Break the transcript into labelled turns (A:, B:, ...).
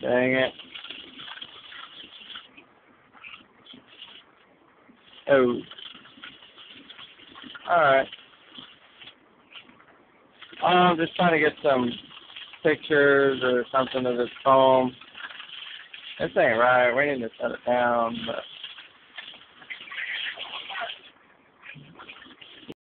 A: Dang it. Oh. Alright. Uh, I'm just trying to get some pictures or something of this phone. This ain't right. We need to shut it down, but